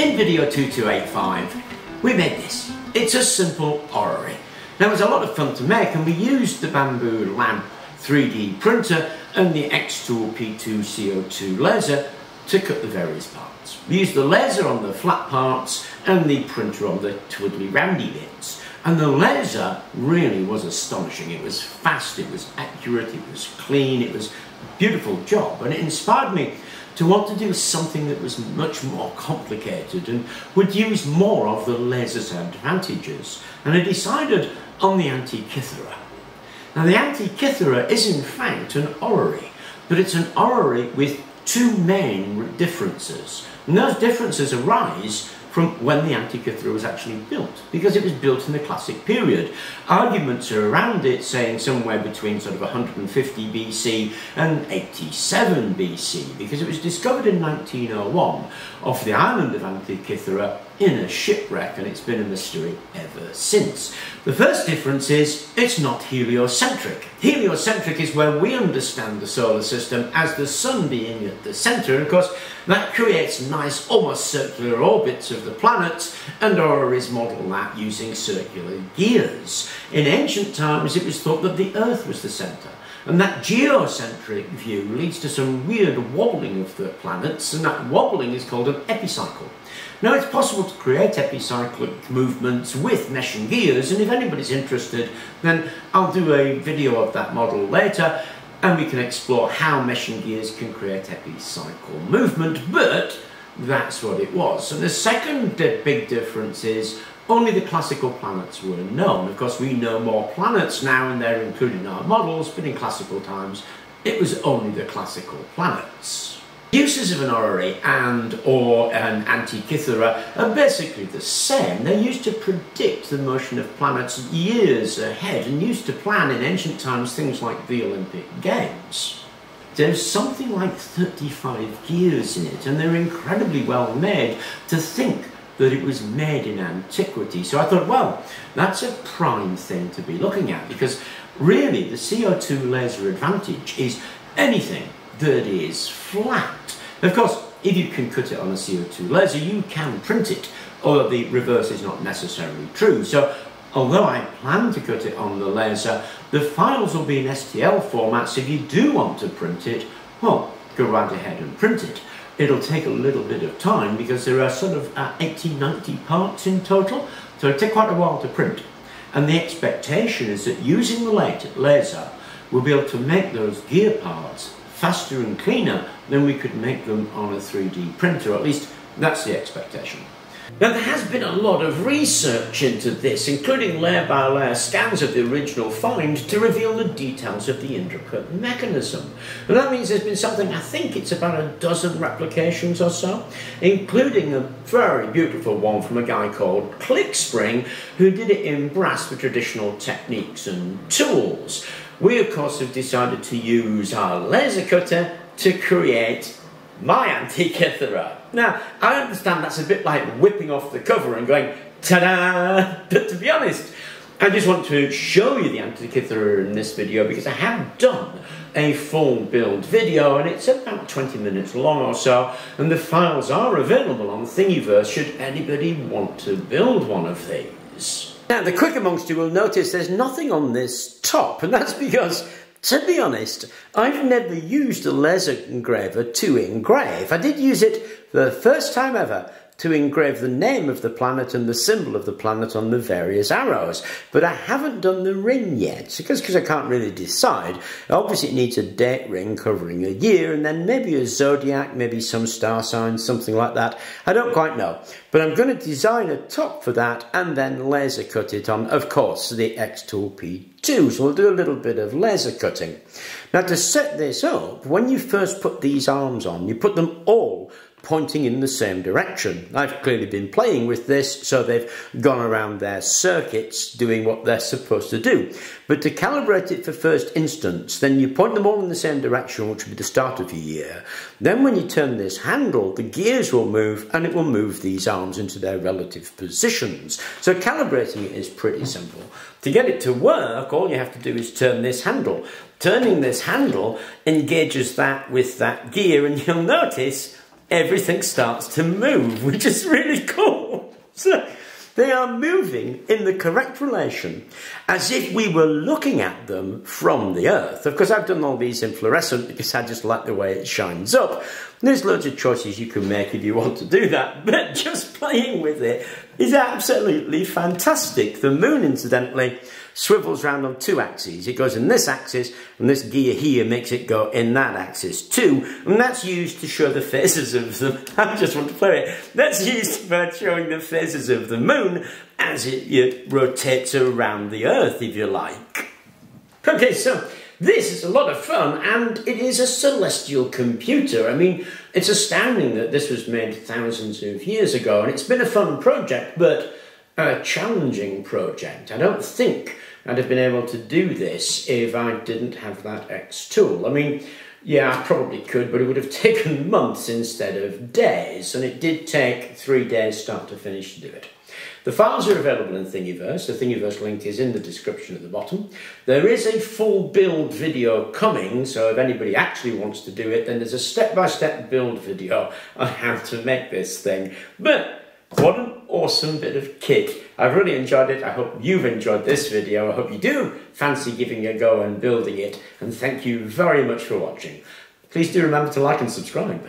In video 2285, we made this. It's a simple orrery. Now it was a lot of fun to make and we used the Bambu Lab 3D printer and the Xtool P2 CO2 laser to cut the various parts. We used the laser on the flat parts and the printer on the twiddly roundy bits. And the laser really was astonishing. It was fast, it was accurate, it was clean, it was a beautiful job. And it inspired me to want to do something that was much more complicated and would use more of the laser's advantages. And I decided on the Antikythera. Now the Antikythera is in fact an orrery, but it's an orrery with two main differences. And those differences arise from when the Antikythera was actually built, because it was built in the classic period. Arguments are around it saying somewhere between sort of 150 BC and 87 BC, because it was discovered in 1901 off the island of Antikythera in a shipwreck and it's been a mystery ever since. The first difference is it's not heliocentric. Heliocentric is where we understand the solar system as the sun being at the centre and of course that creates nice almost circular orbits of the planets and orreries model that using circular gears. In ancient times it was thought that the earth was the centre and that geocentric view leads to some weird wobbling of the planets and that wobbling is called an epicycle. Now it's possible to create epicyclic movements with mesh and gears and if anybody's interested then I'll do a video of that model later and we can explore how mesh and gears can create epicycle movement but that's what it was. And the second big difference is only the classical planets were known. Of course we know more planets now and they're included in our models but in classical times it was only the classical planets. Uses of an orrery and or an antikythera are basically the same. They're used to predict the motion of planets years ahead and used to plan in ancient times things like the Olympic Games. There's something like 35 gears in it and they're incredibly well made to think that it was made in antiquity. So I thought, well, that's a prime thing to be looking at because really the CO2 laser advantage is anything that is flat. Of course, if you can cut it on a CO2 laser, you can print it, although the reverse is not necessarily true. So although I plan to cut it on the laser, the files will be in STL format, so if you do want to print it, well, go right ahead and print it. It'll take a little bit of time because there are sort of uh, 80, 90 parts in total, so it'll take quite a while to print. And the expectation is that using the laser, we'll be able to make those gear parts faster and cleaner than we could make them on a 3D printer, at least that's the expectation. Now there has been a lot of research into this, including layer by layer scans of the original find to reveal the details of the intricate mechanism. And that means there's been something, I think it's about a dozen replications or so, including a very beautiful one from a guy called Clickspring, who did it in brass with traditional techniques and tools. We, of course, have decided to use our laser cutter to create my Antikythera. Now, I understand that's a bit like whipping off the cover and going, ta-da! But to be honest, I just want to show you the Antikythera in this video because I have done a full build video and it's about 20 minutes long or so and the files are available on Thingiverse should anybody want to build one of these. Now, the quick amongst you will notice there's nothing on this top, and that's because, to be honest, I've never used a laser engraver to engrave. I did use it the first time ever to engrave the name of the planet and the symbol of the planet on the various arrows. But I haven't done the ring yet, because I can't really decide. Obviously it needs a date ring covering a year, and then maybe a zodiac, maybe some star sign, something like that. I don't quite know. But I'm going to design a top for that and then laser cut it on, of course, the Xtool P2. So we'll do a little bit of laser cutting. Now to set this up, when you first put these arms on, you put them all pointing in the same direction. I've clearly been playing with this, so they've gone around their circuits doing what they're supposed to do. But to calibrate it for first instance, then you point them all in the same direction, which will be the start of your year. Then when you turn this handle, the gears will move and it will move these arms into their relative positions. So calibrating it is pretty simple. To get it to work, all you have to do is turn this handle. Turning this handle engages that with that gear and you'll notice everything starts to move, which is really cool. So they are moving in the correct relation as if we were looking at them from the Earth. Of course, I've done all these in fluorescent because I just like the way it shines up. There's loads of choices you can make if you want to do that, but just playing with it is absolutely fantastic. The moon, incidentally, swivels round on two axes. It goes in this axis, and this gear here makes it go in that axis too, and that's used to show the phases of the... I just want to play it. That's used for showing the phases of the moon as it, it rotates around the Earth, if you like. Okay, so this is a lot of fun, and it is a celestial computer. I mean, it's astounding that this was made thousands of years ago, and it's been a fun project, but a challenging project. I don't think I'd have been able to do this if I didn't have that Xtool. I mean, yeah, I probably could, but it would have taken months instead of days, and it did take three days start to finish to do it. The files are available in Thingiverse. The Thingiverse link is in the description at the bottom. There is a full build video coming, so if anybody actually wants to do it, then there's a step-by-step -step build video on how to make this thing. But what an awesome bit of kit. I've really enjoyed it. I hope you've enjoyed this video. I hope you do fancy giving a go and building it. And thank you very much for watching. Please do remember to like and subscribe.